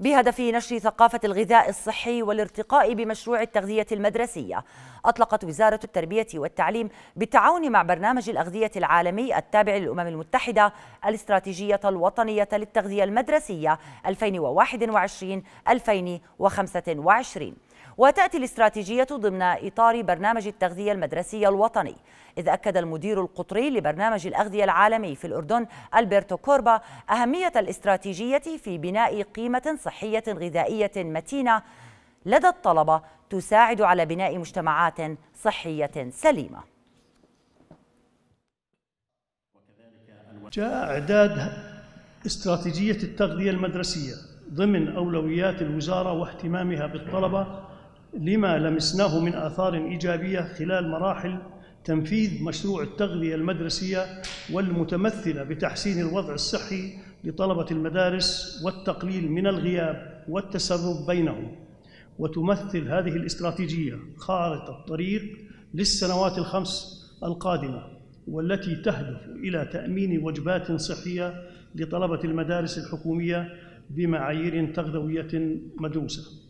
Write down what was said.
بهدف نشر ثقافة الغذاء الصحي والارتقاء بمشروع التغذية المدرسية. أطلقت وزارة التربية والتعليم بالتعاون مع برنامج الأغذية العالمي التابع للأمم المتحدة الاستراتيجية الوطنية للتغذية المدرسية 2021-2025 وتأتي الاستراتيجية ضمن إطار برنامج التغذية المدرسية الوطني. إذ أكد المدير القطري لبرنامج الأغذية العالمي في الأردن ألبرتو كوربا أهمية الاستراتيجية في بناء قيمة صحية غذائية متينة لدى الطلبة تساعد على بناء مجتمعات صحية سليمة. جاء إعداد استراتيجية التغذية المدرسية ضمن أولويات الوزارة واهتمامها بالطلبة لما لمسناه من آثار إيجابية خلال مراحل تنفيذ مشروع التغذية المدرسية والمتمثلة بتحسين الوضع الصحي لطلبة المدارس والتقليل من الغياب والتسرب بينهم وتمثل هذه الاستراتيجية خارطة طريق للسنوات الخمس القادمة والتي تهدف إلى تأمين وجبات صحية لطلبة المدارس الحكومية بمعايير تغذوية مدروسة.